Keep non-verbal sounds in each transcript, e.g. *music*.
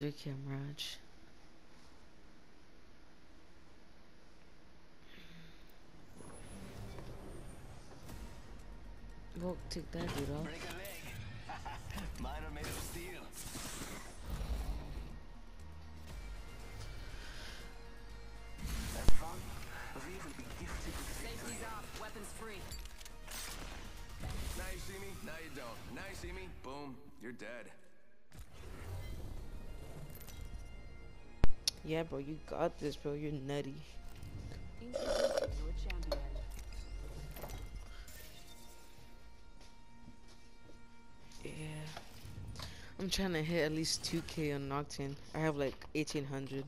Ricky and Raj. Well, take that dude off. Break a leg. *laughs* Mine are made of steel. That fun? We will be gifted with Safety's off, weapons free. Now you see me, now you don't. Now you see me, boom, you're dead. Yeah, bro, you got this, bro. You're nutty. Yeah. I'm trying to hit at least 2k on Nocturne. I have like 1800.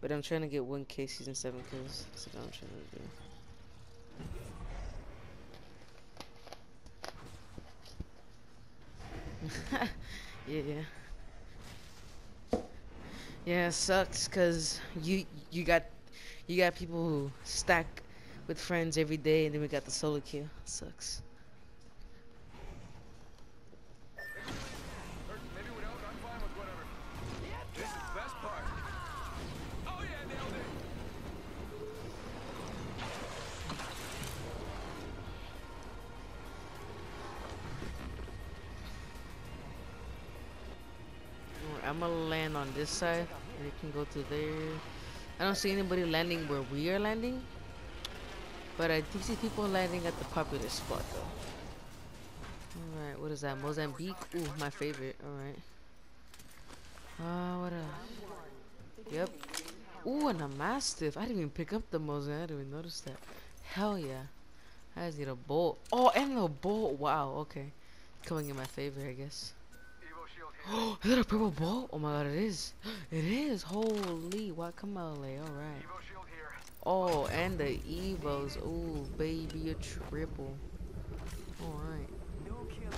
But I'm trying to get 1k season 7 kills. That's what I'm trying to do. *laughs* yeah, yeah. Yeah, it sucks cuz you you got you got people who stack with friends every day and then we got the solo kill. Sucks. I'm gonna land on this side, you can go to there. I don't see anybody landing where we are landing, but I do see people landing at the popular spot though. Alright, what is that? Mozambique? Ooh, my favorite. Alright. Uh, what else? Yep. Ooh, and a Mastiff. I didn't even pick up the Mozambique. I didn't even notice that. Hell yeah. I just need a bolt. Oh, and a bolt. Wow, okay. Coming in my favor, I guess. Oh, *gasps* is that a purple ball? Oh my god, it is. It is. Holy guacamole. Alright. Oh, and the Evos. Ooh, baby, a triple. Alright. No killing.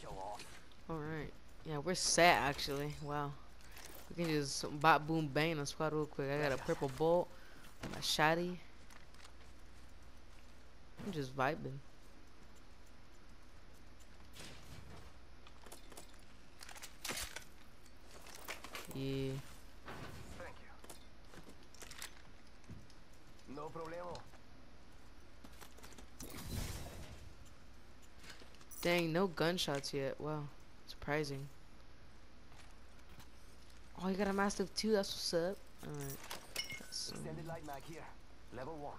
Show off. Alright. Yeah, we're set actually. Wow. We can just bop boom bang on squad real quick. I got a purple bolt, my shotty. I'm just vibing. Yeah. Thank you. No. Dang, no gunshots yet. Wow. Surprising. Oh, you got a Mastiff too. That's what's up. Alright. Extended light mag here. Level one.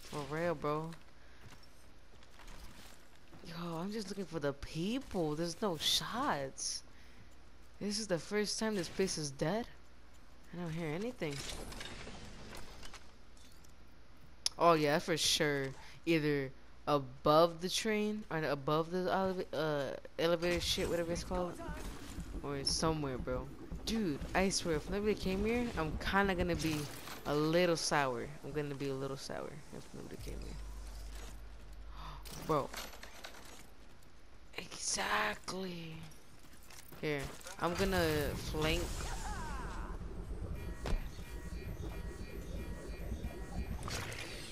For real, bro. Yo, I'm just looking for the people. There's no shots. This is the first time this place is dead. I don't hear anything. Oh yeah, for sure. Either above the train or above the uh, elevator shit, whatever it's called, or somewhere, bro. Dude, I swear, if nobody came here, I'm kind of gonna be a little sour. I'm gonna be a little sour if nobody came here. *gasps* Bro. Exactly. Here, I'm gonna flank.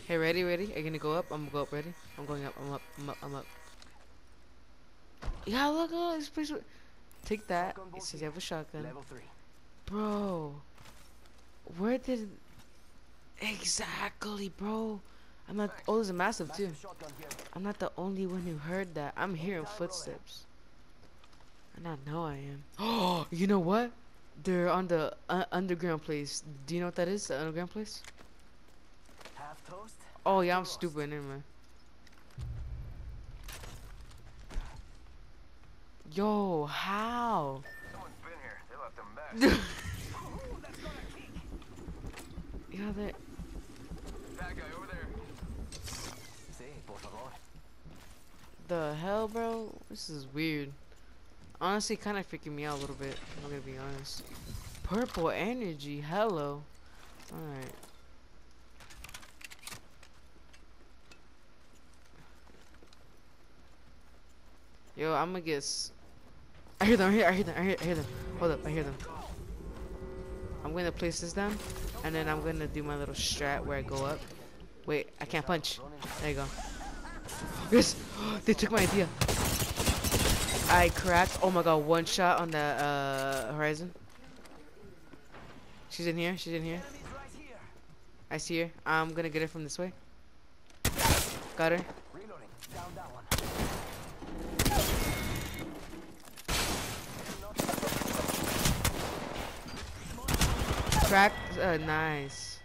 Hey, ready, ready? Are you gonna go up? I'm gonna go up, ready? I'm going up, I'm up, I'm up, I'm up. Yeah, look, look, it's pretty sweet. Take that. It says you have a shotgun. Level three. Bro, where did exactly, bro? I'm not. Oh, there's a Mastiff too. Mastiff shotgun here. I'm not the only one who heard that. I'm hearing footsteps, and I know I am. Oh, *gasps* you know what? They're on the uh, underground place. Do you know what that is? The underground place? Half toast. Oh yeah, I'm Toast. stupid. Never mind. Yo, how? Someone's been here. They left a mess. *laughs* Ooh, that's gonna kick. Yeah, that. That guy over there. Sí, por favor. The hell, bro? This is weird. Honestly, kind of freaking me out a little bit. I'm gonna be honest. Purple energy, hello. Alright. Yo, I'm gonna get. S I hear them, I hear, I hear them, I hear, I hear them. Hold up, I hear them. I'm gonna place this down, and then I'm gonna do my little strat where I go up. Wait, I can't punch. There you go. Yes! *gasps* They took my idea. I cracked. Oh my god, one shot on the uh, horizon. She's in here. She's in here. I see her. I'm gonna get her from this way. Got her. Cracked. Uh, nice.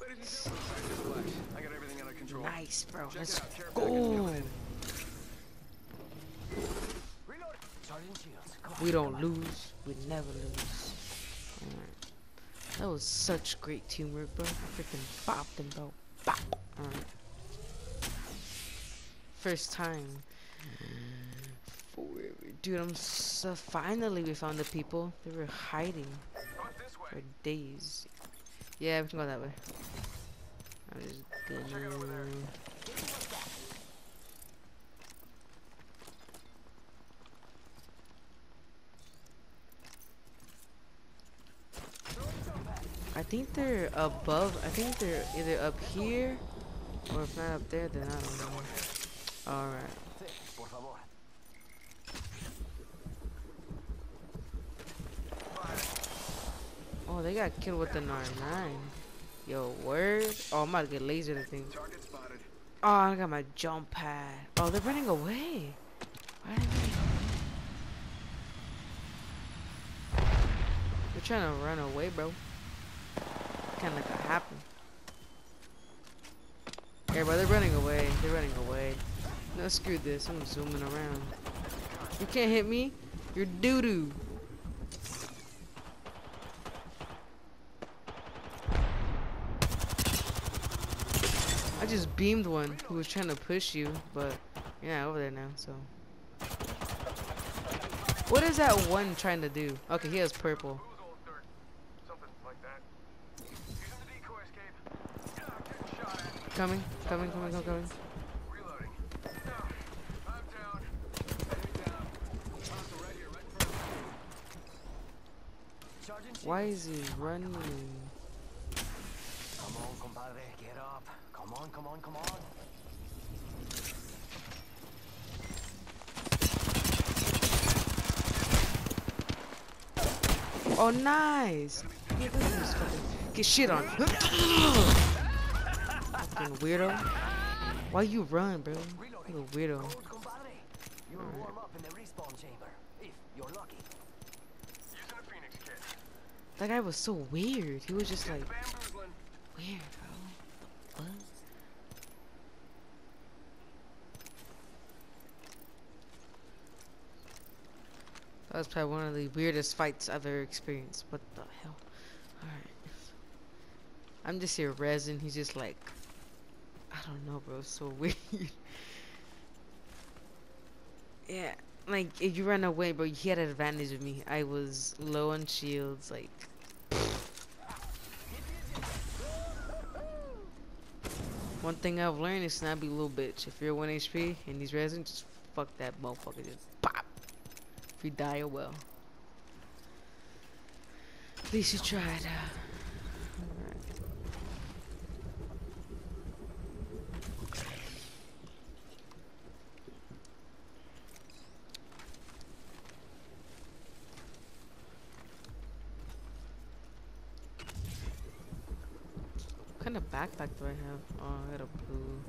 Ladies and gentlemen, Sergeant Flash. I got everything under control. Nice, bro. Check Let's out care go. We don't lose. We never lose. That was such great teamwork, bro. I freaking bopped them, bro. Bop. First time. Dude, I'm so finally we found the people. They were hiding for days. Yeah, we can go that way. I'm just gonna. I think they're above. I think they're either up here or if not up there, then I don't know. Alright. Oh, they got killed with the R9. Yo, word? Oh, I'm about to get lasered, think. Target. Oh, I got my jump pad. Oh, they're running away. Why are they? They're trying to run away, bro. Of like that happen. Yeah, bro, they're running away. They're running away. No, screw this. I'm zooming around. You can't hit me. You're doo-doo. I just beamed one who was trying to push you, but you're not over there now, so. What is that one trying to do? Okay, he has purple. Who's old dirt? Something like that. Using the decoy escape. Yeah, getting shot at. Coming, coming, coming, coming, coming. Reloading. No. I'm down. Enemy down. Hostile right here, right in front of me. Why is he running? Come on, compadre, get up. Come on, come on, come on. Oh, nice! Yeah, look at this fucking- Get shit on. Fucking weirdo. Why you run, bro? You a weirdo. You'll warm up in the respawn chamber, if you're lucky. Using a Phoenix kit. That guy was so weird. He was just like weird, bro. What? That was probably one of the weirdest fights I've ever experienced. What the hell? Alright. I'm just here resin. He's just like, don't know, bro. It's so *laughs* weird. yeah. Like, if you ran away, bro, he had an advantage of me. I was low on shields. Like, One thing I've learned is not be little bitch. If you're 1 HP and he's resin, just fuck that motherfucker. Just pop. If you die, well. At least you tried. Uh, Alright. Backpack do I have? Oh, I got a blue.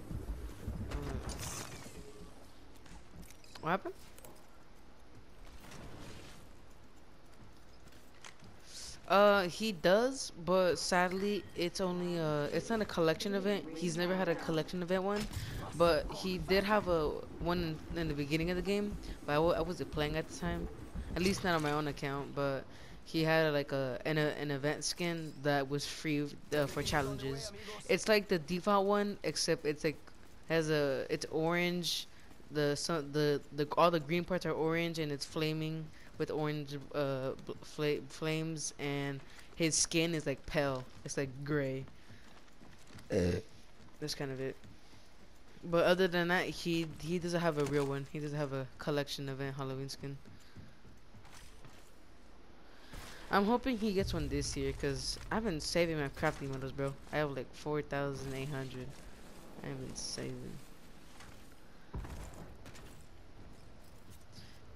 What happened? Uh, he does, but sadly, it's only uh, it's not a collection event. He's never had a collection event one, but he did have a one in, in the beginning of the game. But I w- I wasn't playing at the time, at least not on my own account. But he had like a an, a, an event skin that was free uh, for challenges. It's like the default one, except it's like has a it's orange. The sun the the all the green parts are orange and it's flaming with orange uh fla- flames and his skin is like pale. It's like gray. That's kind of it. But other than that, he he doesn't have a real one. He doesn't have a collection event Halloween skin. I'm hoping he gets one this year because I've been saving my crafting metals, bro. I have like 4,800. I've been saving.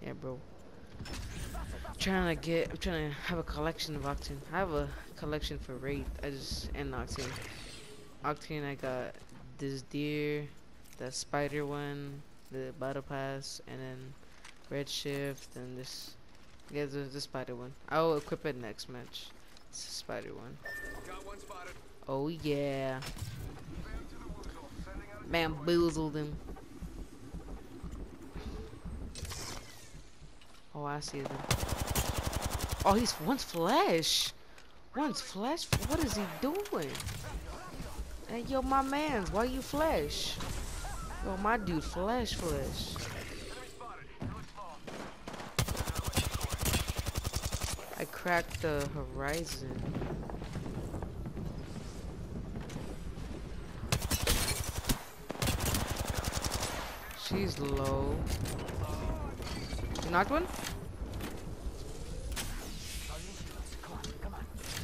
Yeah, bro. I'm trying to get. I'm trying to have a collection of Octane. I have a collection for Wraith. I just and Octane. Octane, I got this deer, that spider one, the battle pass, and then red shift, and this. Yeah, the, the spider one. I'll equip it next match. It's the spider one. Got one spotted. Oh yeah, Back to the woodle. Sending out a bamboozled him. Oh, I see them. Oh, he's one's flesh. One's flesh. What is he doing? Hey, yo, my man's. Why you flesh? Yo, my dude, flesh, flesh. I cracked the horizon. She's low. Knocked one?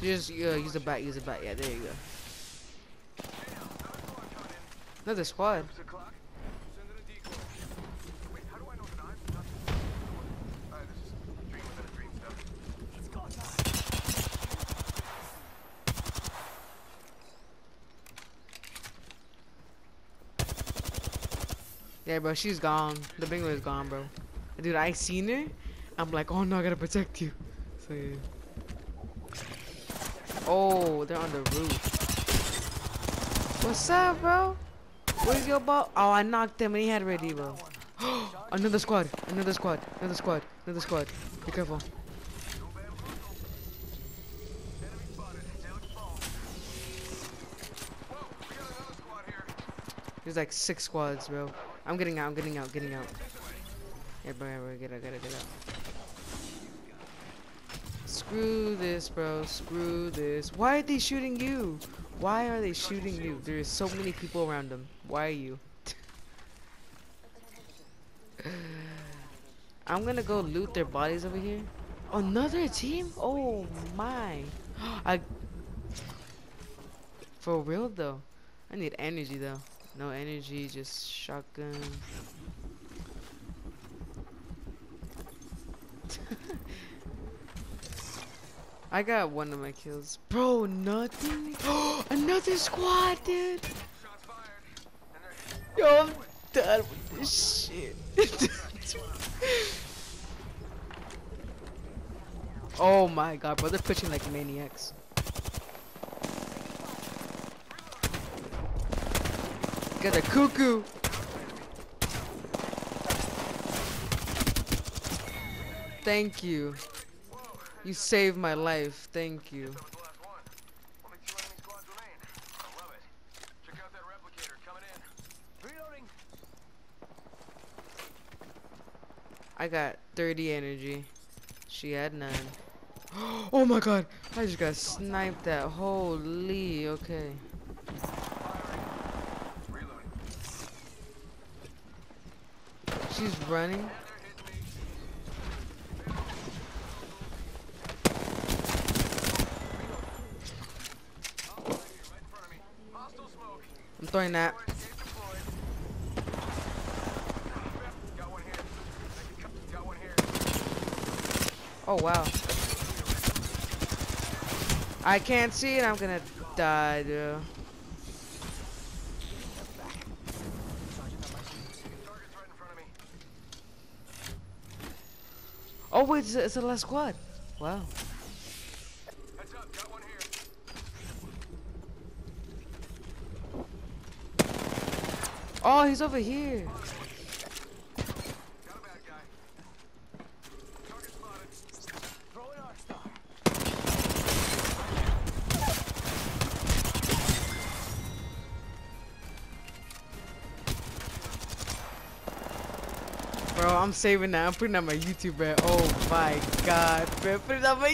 Just uh, use the bat, use the bat. Yeah, there you go. Another squad. Six o'clock. Sending a decoy. Wait, how do I know that I'm not? Alright, this is dream within a dream stuff. It's go time. Yeah, bro, she's gone. The bingo is gone, bro. Dude, I seen her. I'm like, oh no, I gotta protect you. So yeah. Oh, they're on the roof. What's up, bro? Where's your ball? Oh, I knocked him and he had ready, bro. *gasps* another squad, another squad, another squad, another squad. Be careful. There's like six squads, bro. I'm getting out, I'm getting out, getting out. Yeah, bro, get out, get out, get out. Screw this, bro. Screw this. Why are they shooting you? Why are they shooting you? There's so many people around them. Why are you? *laughs* I'm gonna go loot their bodies over here. Another team? Oh my. *gasps* I. For real though. I need energy though. No energy, just shotgun. *laughs* I got one of my kills. Bro, nothing. *gasps* Another squad, dude. Yo, I'm done with this shit. *laughs* oh my god, bro, they're pushing like maniacs. Got a cuckoo. Thank you. You saved my life. Thank you. That. I that got 30 energy. She had none. *gasps* Oh my god! I just got sniped at. Holy, okay. Reloading. She's running. They're hitting me. Oh, right here, right in front of me. Hostile smoke. I'm throwing that. Escape deployed. Got one I'm throwing that. Oh wow. I can't see it. I'm gonna die, dude. Target's right in front of me. Wait, it's it's a last squad. Wow. Heads up, got one here. Oh, he's over here. Saving that. I'm putting on my YouTube, bro. Oh my god, bro. Put it on my